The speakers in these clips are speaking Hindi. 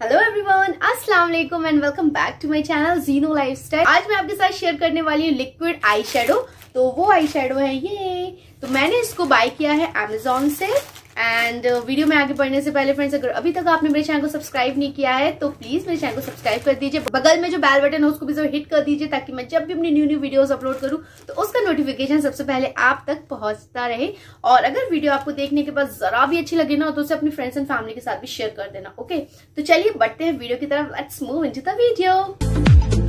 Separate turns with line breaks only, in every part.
हेलो एवरीवन अस्सलाम वालेकुम and welcome back to my channel Jeeno lifestyle आज मैं आपके साथ शेयर करने वाली हूँ लिक्विड आई तो वो आई है ये। तो मैंने इसको बाय किया है अमेजोन से। एंड वीडियो uh, में आगे बढ़ने से पहले फ्रेंड्स अगर अभी तक आपने मेरे चैनल को सब्सक्राइब नहीं किया है तो प्लीज़ मेरे चैनल को सब्सक्राइब कर दीजिए। बगल में जो बेल बटन है उसको भी ज़रूर हिट कर दीजिए ताकि मैं जब भी अपनी न्यू न्यू वीडियोस अपलोड करूँ तो उसका नोटिफिकेशन सबसे पहले आप तक पहुँचता रहे। और अगर वीडियो आपको देखने के बाद जरा भी अच्छी लगे ना तो उसे अपनी फ्रेंड्स एंड फैमिली के साथ भी शेयर कर देना ओके तो चलिए बढ़ते हैं वीडियो की तरफ़। Let's move into the video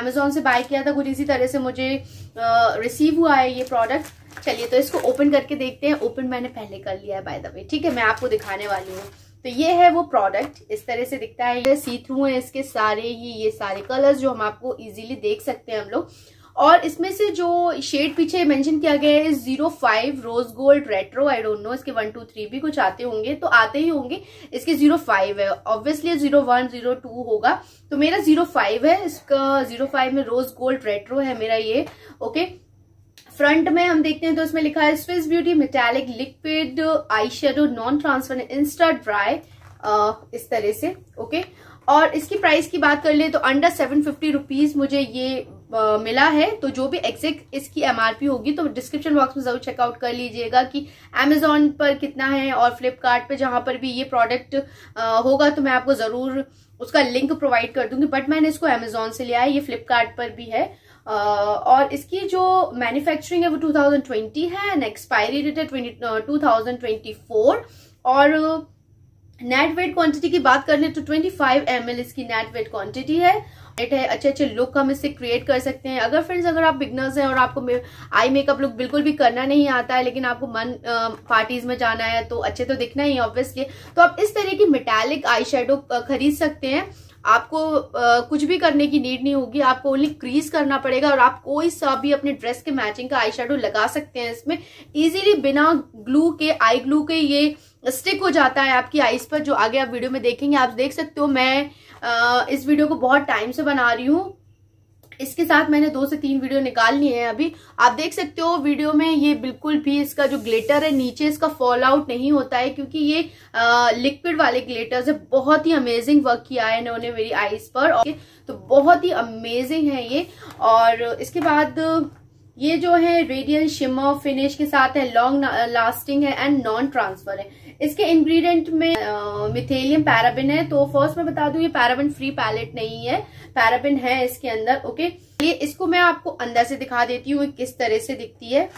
Amazon से बाय किया था कुछ इसी तरह से मुझे रिसीव हुआ है ये प्रोडक्ट चलिए तो इसको ओपन करके देखते हैं। ओपन मैंने पहले कर लिया है बाय द वे ठीक है, मैं आपको दिखाने वाली हूँ। तो ये है वो प्रोडक्ट इस तरह से दिखता है। ये सी थ्रू है इसके सारे ही ये सारे कलर्स जो हम आपको इजीली देख सकते हैं हम लोग। और इसमें से जो शेड पीछे मेंशन किया गया है zero five rose gold retro I don't know इसके वन टू थ्री भी कुछ आते होंगे तो आते ही होंगे, इसके ज़ीरो फाइव है। Obviously zero one zero two होगा। तो मेरा ज़ीरो फाइव है, इसका ज़ीरो फाइव में रोज गोल्ड रेट्रो है मेरा ये ओके फ्रंट में हम देखते हैं तो इसमें लिखा है Swiss beauty metallic liquid eye shadow non transfer insta dry इस तरह से ओके और इसकी प्राइस की बात कर ले तो अंडर सेवन फिफ्टी रुपीज़ मुझे ये मिला है तो जो भी एग्जैक्ट इसकी एमआरपी होगी तो डिस्क्रिप्शन बॉक्स में ज़रूर चेकआउट कर लीजिएगा कि अमेजोन पर कितना है और फ्लिपकार्ट जहाँ पर भी ये प्रोडक्ट होगा तो मैं आपको ज़रूर उसका लिंक प्रोवाइड कर दूँगी। बट मैंने इसको अमेजोन से लिया है, ये फ्लिपकार्ट पर भी है। और इसकी जो मैन्युफैक्चरिंग है वो 2020 है एंड एक्सपायरी डेट है 2024 और नेट वेट क्वांटिटी की बात कर ले तो 25 फाइव इसकी नेट वेट क्वांटिटी है। इट है, अच्छे अच्छे लुक हम इससे क्रिएट कर सकते हैं। अगर फ्रेंड्स अगर आप बिगनर्स हैं और आपको आई मेकअप लुक बिल्कुल भी करना नहीं आता है, लेकिन आपको मन पार्टीज़ में जाना है तो अच्छे तो दिखना ही ऑब्वियसली तो आप इस तरह की मेटेलिक आई खरीद सकते हैं। आपको आ, कुछ भी करने की नीड नहीं होगी आपको ओनली क्रीज करना पड़ेगा और आप कोई सा भी अपने ड्रेस के मैचिंग का आई लगा सकते हैं इसमें। इजीली बिना ग्लू के आई ग्लू के ये स्टिक हो जाता है आपकी आईज पर जो आगे आप वीडियो में देखेंगे आप देख सकते हो मैं आ, इस वीडियो को बहुत टाइम से बना रही हूँ। इसके साथ मैंने दो से तीन वीडियो निकाल लिए हैं अभी। आप देख सकते हो वीडियो में ये बिल्कुल भी इसका जो ग्लेटर है, नीचे इसका फॉल आउट नहीं होता है क्योंकि ये लिक्विड वाले ग्लेटर है। बहुत ही अमेजिंग वर्क किया है इन्होंने मेरी आईज पर। तो बहुत ही अमेजिंग है ये। और इसके बाद ये जो है रेडियंट शिमर फिनिश के साथ है लॉन्ग लास्टिंग है एंड नॉन ट्रांसफ़र है। इसके इंग्रेडिएंट में मिथेलियम पैराबिन है तो फ़र्स्ट मैं बता दूँ, ये पैराबिन फ्री पैलेट नहीं है। पैराबिन है इसके अंदर ओके ये इसको मैं आपको अंदर से दिखा देती हूँ किस तरह से दिखती है।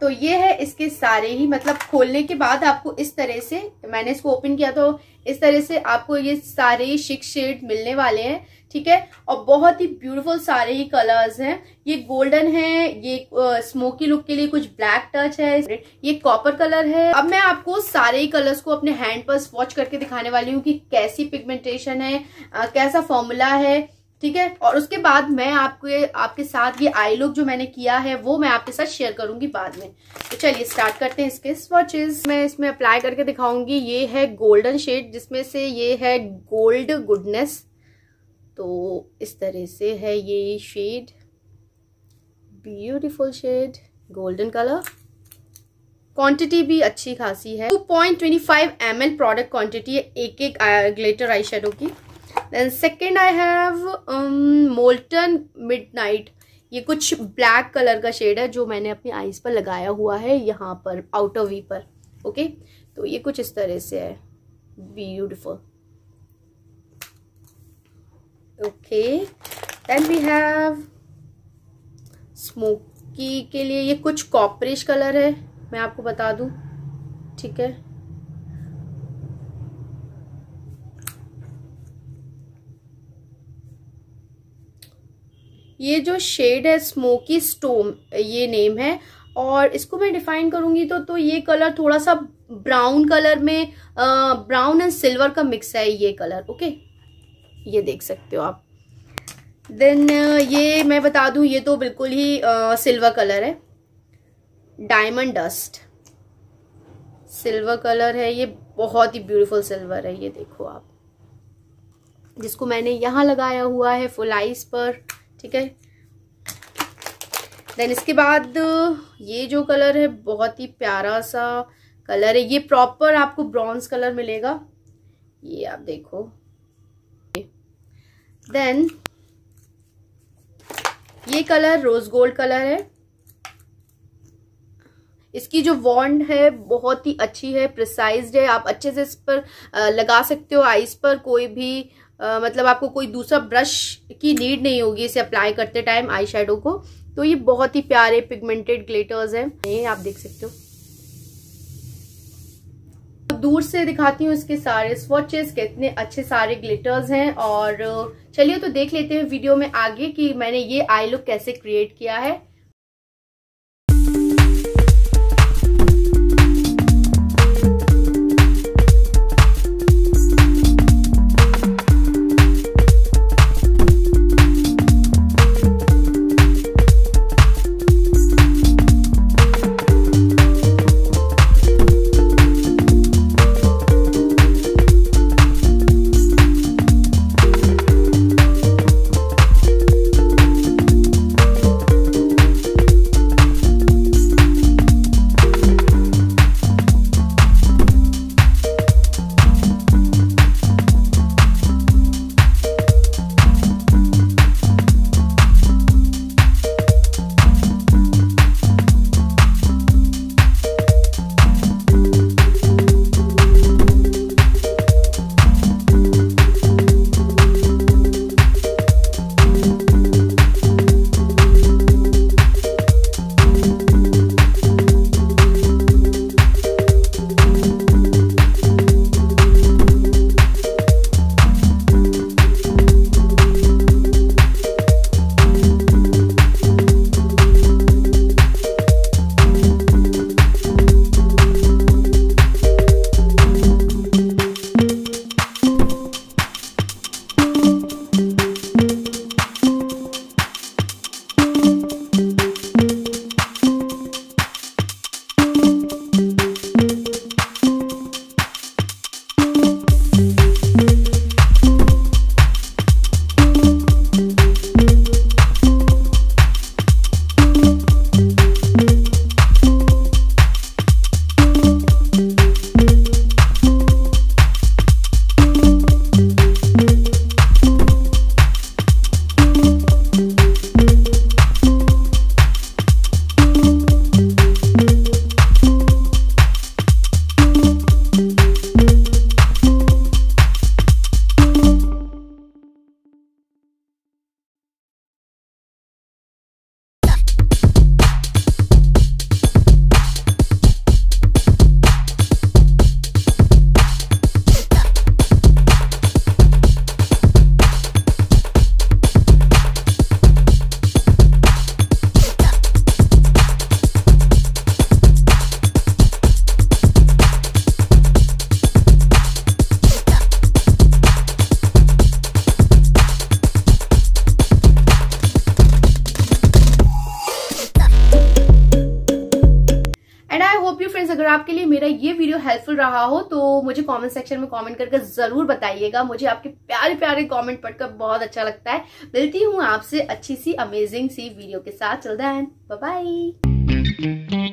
तो ये है इसके सारे ही मतलब खोलने के बाद आपको इस तरह से, मैंने इसको ओपन किया तो इस तरह से आपको ये सारे शिक शेड मिलने वाले हैं ठीक है? और बहुत ही ब्यूटीफुल सारे ही कलर्स हैं। ये गोल्डन है ये स्मोकी लुक के लिए कुछ ब्लैक टच है ये कॉपर कलर है। अब मैं आपको सारे ही कलर्स को अपने हैंड पर स्वॉच करके दिखाने वाली हूँ कि कैसी पिगमेंटेशन है आ, कैसा फॉर्मूला है ठीक है? और उसके बाद मैं आपके आपके साथ ये आई लुक जो मैंने किया है, वो मैं आपके साथ शेयर करूँगी बाद में। तो चलिए स्टार्ट करते हैं इसके स्वॉचेस मैं इसमें अप्लाई करके दिखाऊँगी। ये है गोल्डन शेड जिसमें से ये है गोल्ड गुडनेस तो इस तरह से है ये shade beautiful shade golden colour quantity भी अच्छी खासी है। 2.25 ml प्रोडक्ट क्वांटिटी है एक एक ग्लेटर आई की। Then second I have molten midnight ये कुछ ब्लैक कलर का शेड है जो मैंने अपनी आईज पर लगाया हुआ है यहाँ पर आउटर वी पर ओके okay? तो ये कुछ इस तरह से है। Beautiful okay then we have smoky के लिए ये कुछ कॉपरिश कलर है। मैं आपको बता दूँ, ठीक है? ये जो शेड है स्मोकी स्टोम ये नेम है। और इसको मैं डिफाइन करूँगी तो तो ये कलर थोड़ा सा ब्राउन कलर में ब्राउन एंड सिल्वर का मिक्स है ये कलर ओके ये देख सकते हो आप। देन ये मैं बता दूँ, ये तो बिल्कुल ही सिल्वर कलर है। डायमंड डस्ट सिल्वर कलर है, ये बहुत ही ब्यूटीफुल सिल्वर है, ये देखो आप। जिसको मैंने यहाँ लगाया हुआ है फुल आइस पर। ठीक है? देन इसके बाद ये जो कलर है, बहुत ही प्यारा सा कलर है। ये प्रॉपर आपको ब्रॉन्ज कलर मिलेगा। ये आप देखो। देन ये कलर रोज गोल्ड कलर है। इसकी जो वॉन्ड है, बहुत ही अच्छी है प्रिसाइज्ड है। आप अच्छे से इस पर लगा सकते हो आइस पर कोई भी आ, मतलब आपको कोई दूसरा ब्रश की नीड नहीं होगी इसे अप्लाई करते टाइम आई को। तो ये बहुत ही प्यारे पिगमेंटेड ग्लेटर्स हैं। ये आप देख सकते हो। दूर से दिखाती हूँ इसके सारे स्वॉचेस कितने अच्छे सारे ग्लिटर्स हैं। और चलिए तो देख लेते हैं वीडियो में आगे कि मैंने ये आई लुक कैसे क्रिएट किया है। मेरा ये वीडियो हेल्पफुल रहा हो तो मुझे कमेंट सेक्शन में कमेंट करके ज़रूर बताइएगा। मुझे आपके प्यारे प्यारे कमेंट पढ़कर बहुत अच्छा लगता है। मिलती हूँ आपसे अच्छी सी अमेजिंग सी वीडियो के साथ। चल देन बाय